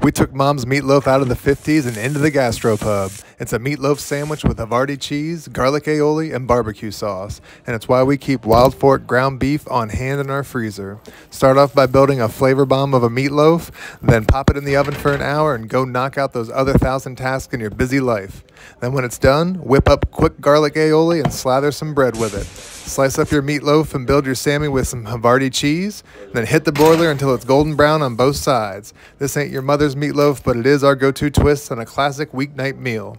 We took mom's meatloaf out of the 50s and into the gastropub. It's a meatloaf sandwich with Havarti cheese, garlic aioli, and barbecue sauce. And it's why we keep Wild Fork ground beef on hand in our freezer. Start off by building a flavor bomb of a meatloaf, then pop it in the oven for an hour and go knock out those other thousand tasks in your busy life. Then when it's done, whip up quick garlic aioli and slather some bread with it. Slice up your meatloaf and build your Sammy with some Havarti cheese. Then hit the broiler until it's golden brown on both sides. This ain't your mother's meatloaf, but it is our go to twist on a classic weeknight meal.